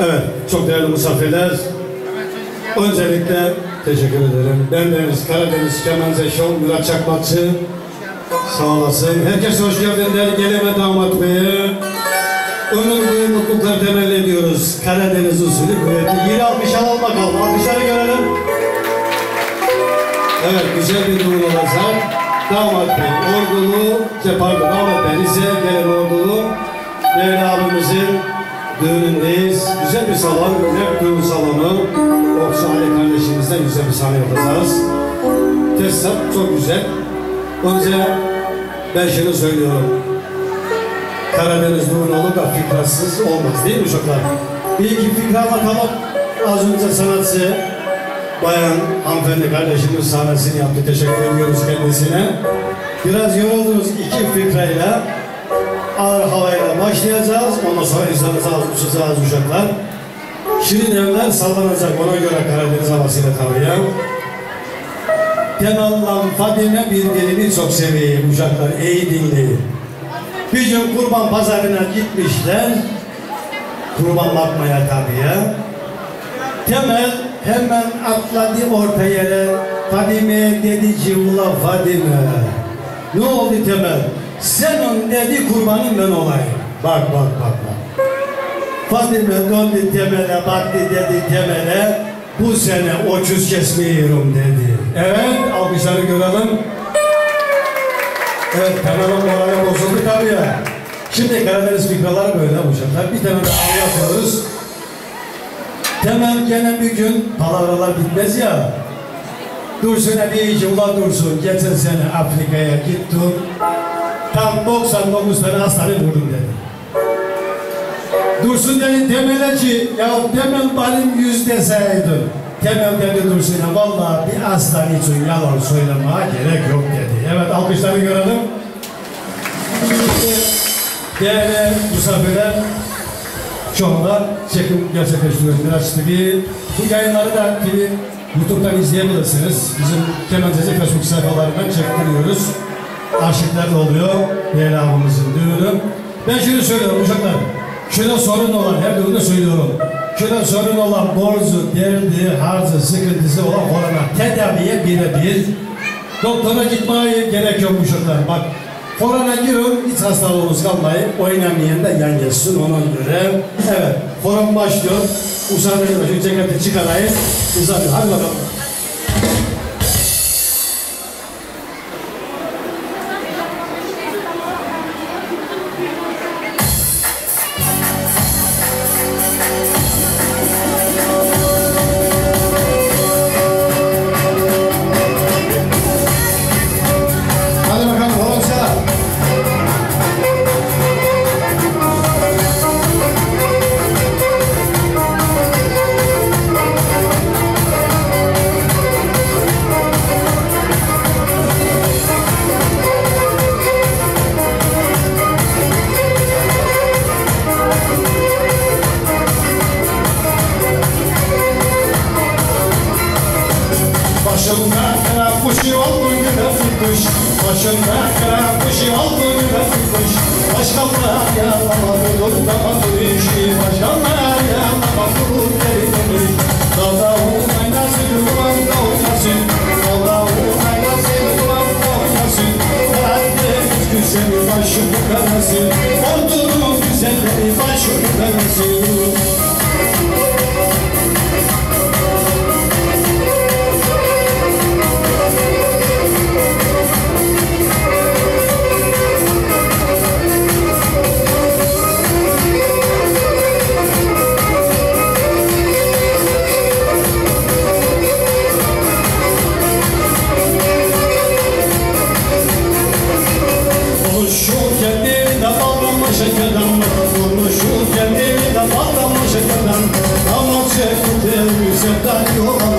Evet, çok değerli misafirler. Öncelikle teşekkür ederim. Ben Deniz Karadeniz Kemenze Show, Murat Çakmakçı. Sağ olasın. Herkes hoş geldinler. Geleme damat beye. Ömür boyu mutluluklar temelli ediyoruz. Karadeniz usulü kuvvetli. Yeri almış alalım bakalım. Alkışları görelim. Evet, güzel bir düğün olacak. Damat bey, ordulu, pardon, damat bey, Rize'ye gelen ordulu. Değerli abimizin düğünündeyiz. Güzel bir salon, hep düğün salonu. Okşu Ali kardeşimizden güzel bir sahne yapacağız. Tesisat çok güzel. Önce ben şunu söylüyorum. Karadeniz düğün olur da fikrasız olmaz değil mi çocuklar? Bir iki fikra bakalım. Az önce sanatçı bayan hanımefendi kardeşimiz sahnesini yaptı. Teşekkür ediyoruz kendisine. Biraz yoruldunuz iki fikrayla ağır havayla başlayacağız. Ondan sonra izleneceğiz, uçacağız uşaklar. Şirin evler sallanacak ona göre Karadeniz havasıyla ya. Kenal'la Fadime birbirini çok seviyor uşaklar. İyi dinleyin. Bir gün kurban pazarına gitmişler. Kurban bakmaya tabii ya. Temel hemen atladı orta yere. Fadime dedi ki ula Fadime. Ne oldu Temel? Sen on dedi kurbanın ben olayım. Bak bak bak bak. Fadime döndü Temel'e baktı dedi Temel'e. Bu sene ucuz kesmiyorum dedi. Evet alkışları görelim. Evet Temel'in morali bozuldu tabii ya. Şimdi Karadeniz fikraları böyle uşaklar. Bir tane ağ yapıyoruz. Temel gene bir gün palavralar bitmez ya. Dursun'a bir ki ulan Dursun geçen sene Afrika'ya gittim. Tam 99 tane hastane vurdum dedi. Dursun dedi Temel'e ki ya Temel benim yüz deseydin. Temel dedi Dursun'a vallahi bir hastane için yalan söylemeye gerek yok dedi. Evet alkışları görelim. Değerli misafirler, şu anda çekim gerçekleştiriyoruz Miraç TV. Bu yayınları da TV YouTube'dan izleyebilirsiniz. Bizim Kemençeci Facebook sayfalarından çektiriyoruz. Arşivler oluyor. Değerli abimizin düğünü. Ben şunu söylüyorum uşaklar. Şöyle sorun olan, her düğünde söylüyorum. Şöyle sorun olan borcu, derdi, harcı, sıkıntısı olan korona tedaviye birebir. Doktora gitmeye gerek yok uşaklar. Bak Korona girin, hiç hastalığınız kalmayın. Oynamayan da yan geçsin ona göre. Evet, horon başlıyor. Usanın şu ceketi çıkarayım. Uzanıyor. Hadi bakalım. Kuşu oldu güne kuş Başkanlar yalamadı durmadı işi Başkanlar yalamadı geri dönüş Dağdağın aynası duman da oynasın Dağdağın aynası duman da oynasın Karadeniz güzeli başımı karasın Ordunun güzelleri başımı karasın Konuşurken bir de bağlamış şekerden Konuşurken bir de bağlamış şekerden. Ama çekti sevdan yola